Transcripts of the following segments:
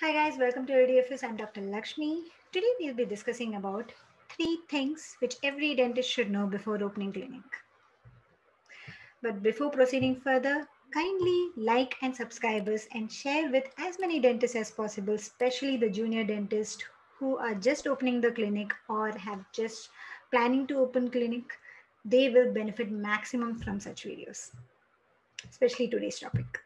Hi guys, welcome to LDFS. I'm Dr. Lakshmy. Today we'll be discussing about three things which every dentist should know before opening clinic. But before proceeding further, kindly like and subscribe us and share with as many dentists as possible, especially the junior dentists who are just opening the clinic or have just planning to open clinic. They will benefit maximum from such videos, especially today's topic.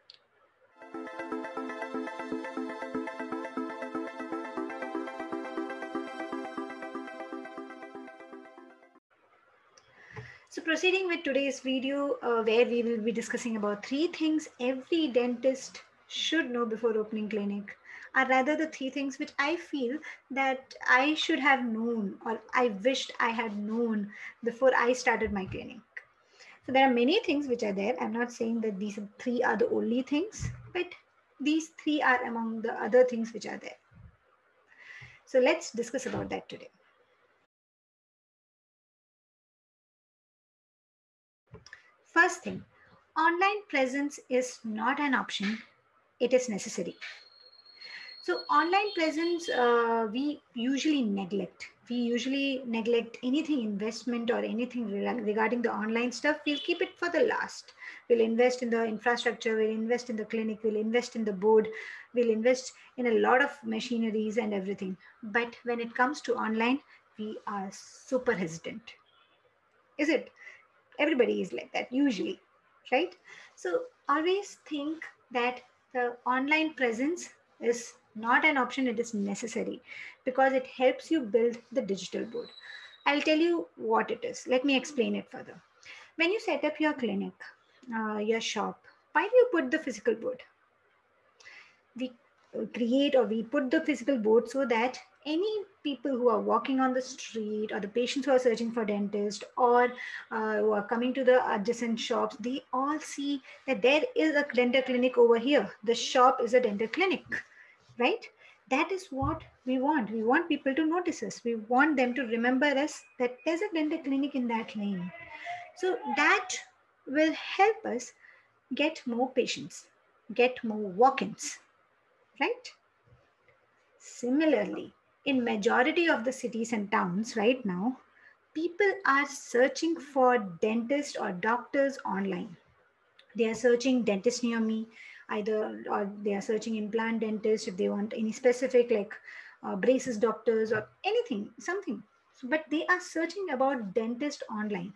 So proceeding with today's video uh, where we will be discussing about three things every dentist should know before opening clinic are rather the three things which I feel that I should have known or I wished I had known before I started my clinic. So there are many things which are there. I'm not saying that these three are the only things, but these three are among the other things which are there. So let's discuss about that today. First thing, online presence is not an option, it is necessary. So online presence, uh, we usually neglect. We usually neglect anything investment or anything regarding the online stuff. We'll keep it for the last. We'll invest in the infrastructure, we'll invest in the clinic, we'll invest in the board, we'll invest in a lot of machineries and everything. But when it comes to online, we are super hesitant. Is it? Everybody is like that usually right? So always think that the online presence is not an option it is necessary because it helps you build the digital board. I'll tell you what it is. Let me explain it further. When you set up your clinic uh, your shop why do you put the physical board? We create or we put the physical board so that any people who are walking on the street or the patients who are searching for dentist or uh, who are coming to the adjacent shops they all see that there is a dental clinic over here. The shop is a dental clinic right? That is what we want. We want people to notice us. We want them to remember us that there's a dental clinic in that lane. So that will help us get more patients get more walk-ins right? Similarly in majority of the cities and towns right now, people are searching for dentists or doctors online. They are searching dentist near me, either or they are searching implant dentist if they want any specific like uh, braces doctors or anything, something. But they are searching about dentist online.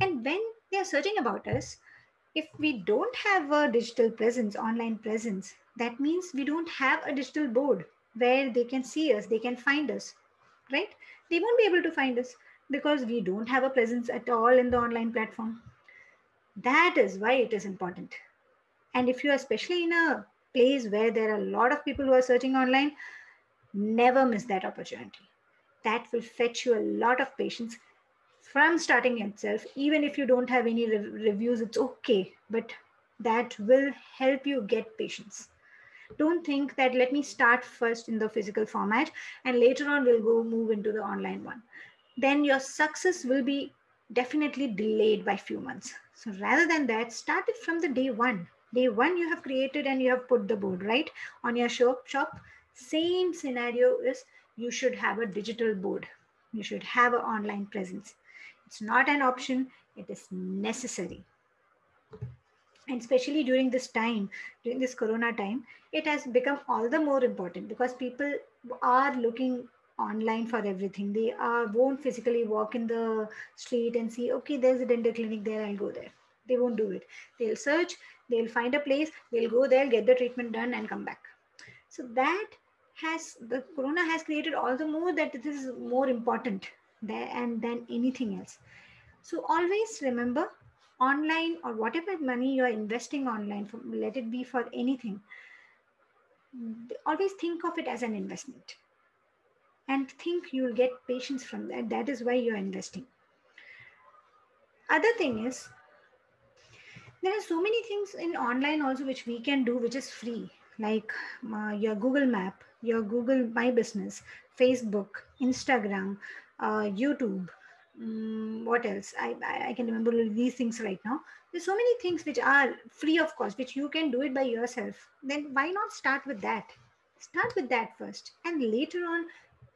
And when they are searching about us, if we don't have a digital presence, online presence, that means we don't have a digital board where they can see us, they can find us, right? They won't be able to find us because we don't have a presence at all in the online platform. That is why it is important. And if you are especially in a place where there are a lot of people who are searching online, never miss that opportunity. That will fetch you a lot of patients from starting itself. Even if you don't have any re reviews, it's okay, but that will help you get patients don't think that let me start first in the physical format and later on we'll go move into the online one. Then your success will be definitely delayed by few months. So rather than that start it from the day one. Day one you have created and you have put the board right? On your shop shop. Same scenario is you should have a digital board. You should have an online presence. It's not an option. It is necessary and especially during this time during this corona time it has become all the more important because people are looking online for everything. They are won't physically walk in the street and see okay there's a dental clinic there i'll go there. They won't do it. They'll search they'll find a place they'll go there get the treatment done and come back. So that has the corona has created all the more that this is more important there and than anything else. So always remember online or whatever money you're investing online, for, let it be for anything, always think of it as an investment and think you'll get patients from that. That is why you're investing. Other thing is, there are so many things in online also which we can do which is free like uh, your google map your google my business facebook instagram uh, youtube um, what else I, I, I can remember these things right now there's so many things which are free of cost which you can do it by yourself then why not start with that Start with that first, and later on,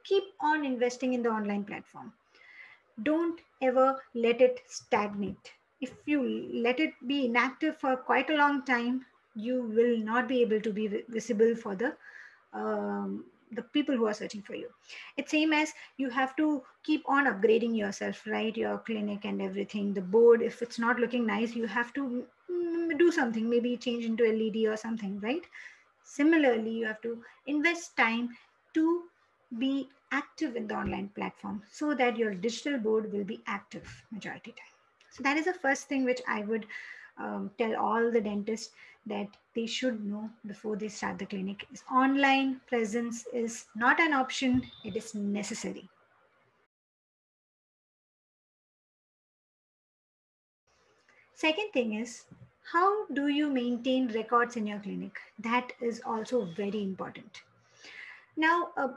keep on investing in the online platform. Don't ever let it stagnate. If you let it be inactive for quite a long time, you will not be able to be visible for the um, the people who are searching for you. It's same as you have to keep on upgrading yourself right? Your clinic and everything the board if it's not looking nice you have to mm, do something maybe change into led or something right? Similarly you have to invest time to be active in the online platform so that your digital board will be active majority time. So that is the first thing which i would um, tell all the dentists that they should know before they start the clinic is online presence is not an option it is necessary. Second thing is how do you maintain records in your clinic? That is also very important. Now uh,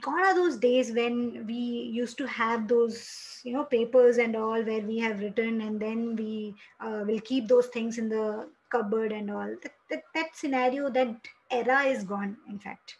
gone are those days when we used to have those you know papers and all where we have written and then we uh, will keep those things in the cupboard and all. That, that, that scenario that era is gone in fact.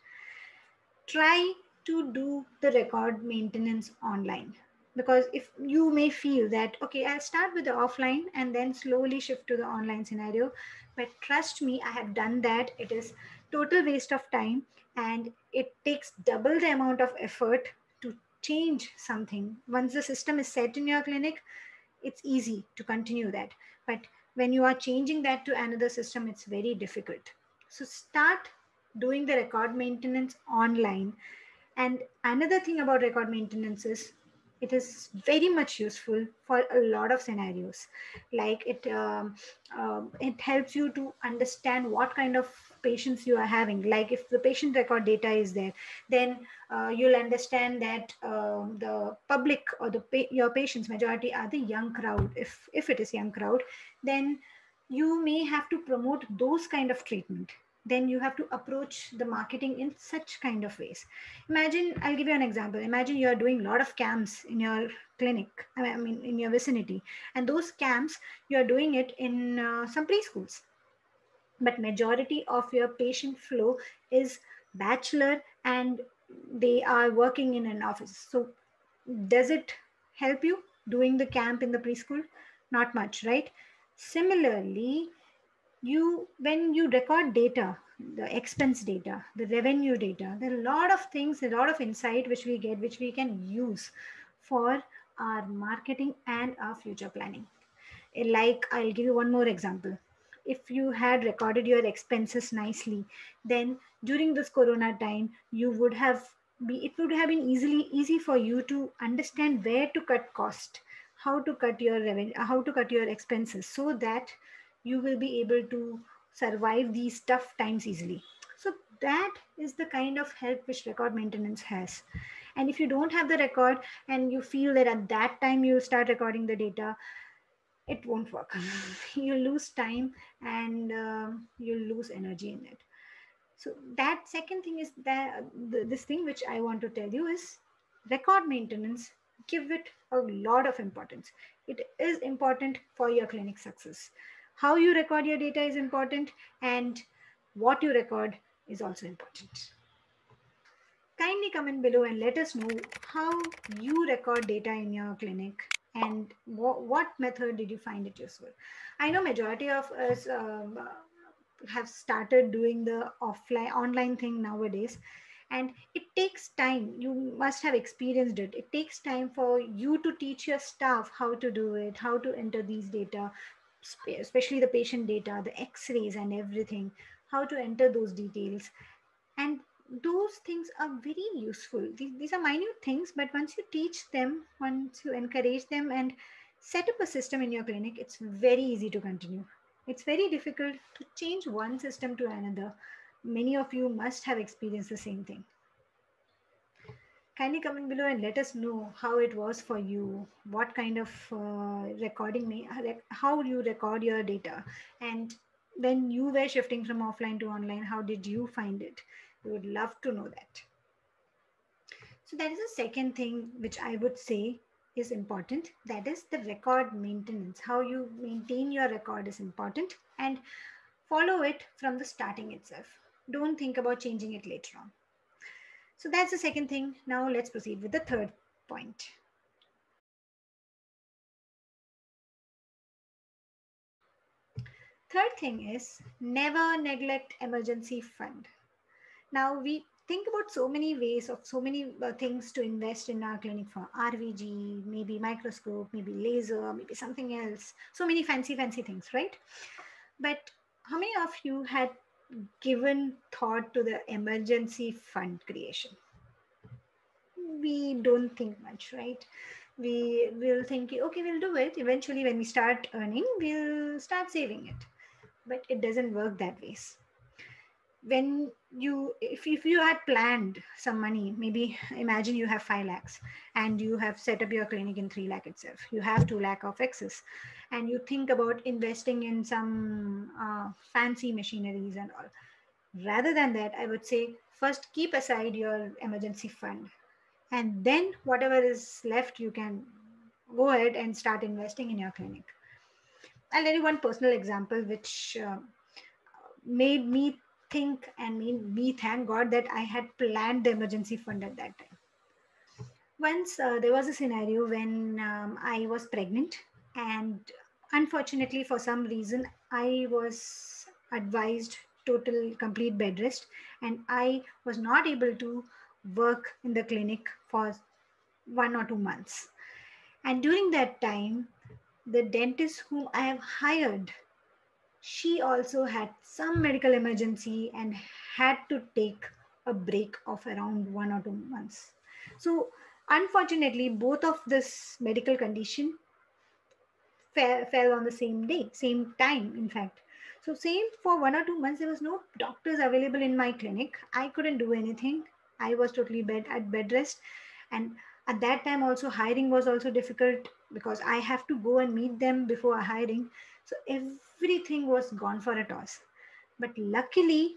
Try to do the record maintenance online. Because if you may feel that okay i'll start with the offline and then slowly shift to the online scenario. But trust me i have done that. It is total waste of time and it takes double the amount of effort to change something. Once the system is set in your clinic it's easy to continue that. But when you are changing that to another system it's very difficult. So start doing the record maintenance online. And another thing about record maintenance is it is very much useful for a lot of scenarios. Like it um, um, it helps you to understand what kind of patients you are having. Like if the patient record data is there then uh, you'll understand that um, the public or the pa- your patients majority are the young crowd. If if it is young crowd then you may have to promote those kind of treatment. Then you have to approach the marketing in such kind of ways. Imagine i'll give you an example. Imagine you are doing a lot of camps in your clinic i mean in your vicinity. And those camps you are doing it in uh, some preschools but majority of your patient flow is bachelor and they are working in an office. So does it help you doing the camp in the preschool? Not much right? Similarly you when you record data the expense data the revenue data there are a lot of things a lot of insight which we get which we can use for our marketing and our future planning. Like i'll give you one more example if you had recorded your expenses nicely then during this corona time you would have be it would have been easily easy for you to understand where to cut cost how to cut your revenue how to cut your expenses so that you will be able to survive these tough times easily. So that is the kind of help which record maintenance has. And if you don't have the record and you feel that at that time you start recording the data, it won't work. you lose time and uh, you lose energy in it. So that second thing is that this thing which I want to tell you is record maintenance. Give it a lot of importance. It is important for your clinic success how you record your data is important and what you record is also important. Kindly comment below and let us know how you record data in your clinic and what, what method did you find it useful. I know majority of us um, have started doing the offline online thing nowadays and it takes time you must have experienced it it takes time for you to teach your staff how to do it how to enter these data especially the patient data, the x-rays and everything, how to enter those details. And those things are very useful. These, these are minute things, but once you teach them, once you encourage them and set up a system in your clinic, it's very easy to continue. It's very difficult to change one system to another. Many of you must have experienced the same thing kindly comment below and let us know how it was for you what kind of uh, recording may, how you record your data and when you were shifting from offline to online how did you find it we would love to know that so that is the second thing which i would say is important that is the record maintenance how you maintain your record is important and follow it from the starting itself don't think about changing it later on. So that's the second thing. Now let's proceed with the third point. Third thing is never neglect emergency fund. Now we think about so many ways of so many uh, things to invest in our clinic for RVG, maybe microscope, maybe laser, maybe something else. So many fancy, fancy things, right? But how many of you had given thought to the emergency fund creation? We don't think much, right? We will think, okay, we'll do it. Eventually, when we start earning, we'll start saving it. But it doesn't work that way when you if, if you had planned some money maybe imagine you have 5 lakhs and you have set up your clinic in 3 lakh itself. You have 2 lakh of excess and you think about investing in some uh, fancy machineries and all. Rather than that i would say first keep aside your emergency fund and then whatever is left you can go ahead and start investing in your clinic. I'll tell you one personal example which uh, made me think and me, me thank God that I had planned the emergency fund at that time. Once uh, there was a scenario when um, I was pregnant, and unfortunately, for some reason, I was advised total complete bed rest, and I was not able to work in the clinic for one or two months. And during that time, the dentist whom I have hired she also had some medical emergency and had to take a break of around one or two months. So, unfortunately, both of this medical condition fell, fell on the same day, same time, in fact. So, same for one or two months, there was no doctors available in my clinic. I couldn't do anything. I was totally bed at bed rest. And at that time, also hiring was also difficult because I have to go and meet them before hiring. So everything was gone for a toss. But luckily,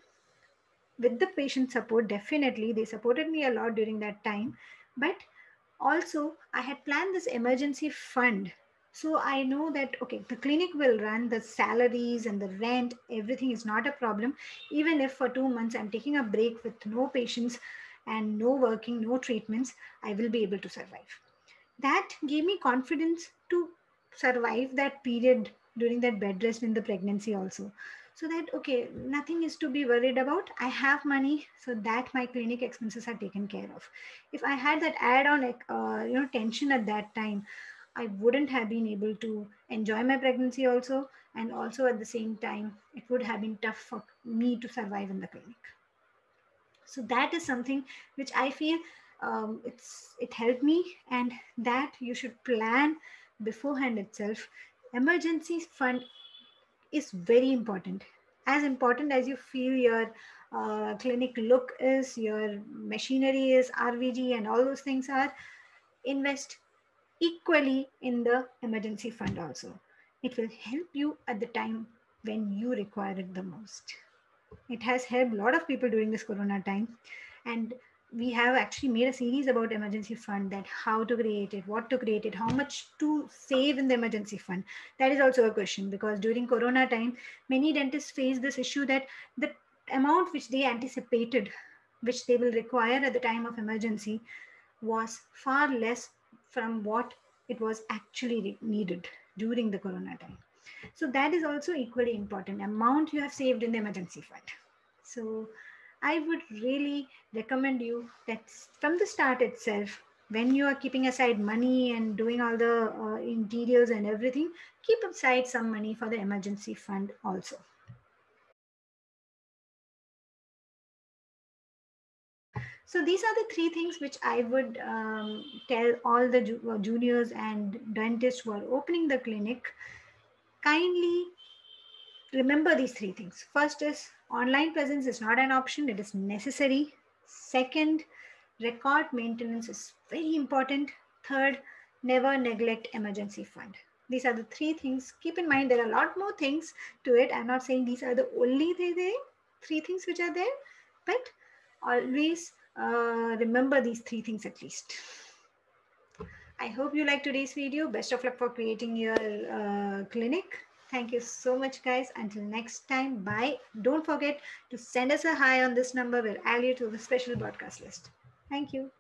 with the patient support, definitely they supported me a lot during that time. But also, I had planned this emergency fund. So I know that, okay, the clinic will run, the salaries and the rent, everything is not a problem. Even if for two months I'm taking a break with no patients and no working, no treatments, I will be able to survive. That gave me confidence to survive that period during that bed rest in the pregnancy also. So that okay nothing is to be worried about. I have money so that my clinic expenses are taken care of. If i had that add on uh, you know tension at that time i wouldn't have been able to enjoy my pregnancy also. And also at the same time it would have been tough for me to survive in the clinic. So that is something which i feel um, it's it helped me. And that you should plan beforehand itself emergency fund is very important. As important as you feel your uh, clinic look is your machinery is rvg and all those things are invest equally in the emergency fund also. It will help you at the time when you require it the most. It has helped a lot of people during this corona time. And we have actually made a series about emergency fund that how to create it what to create it how much to save in the emergency fund. That is also a question because during corona time many dentists face this issue that the amount which they anticipated which they will require at the time of emergency was far less from what it was actually needed during the corona time. So that is also equally important amount you have saved in the emergency fund. So I would really recommend you that from the start itself, when you are keeping aside money and doing all the uh, interiors and everything, keep aside some money for the emergency fund also. So these are the three things which I would um, tell all the ju uh, juniors and dentists who are opening the clinic. Kindly remember these three things. First is Online presence is not an option, it is necessary. Second, record maintenance is very important. Third, never neglect emergency fund. These are the three things. Keep in mind, there are a lot more things to it. I'm not saying these are the only three, things which are there, but always uh, remember these three things at least. I hope you liked today's video. Best of luck for creating your uh, clinic. Thank you so much, guys. Until next time, bye. Don't forget to send us a hi on this number. We'll add you to the special broadcast list. Thank you.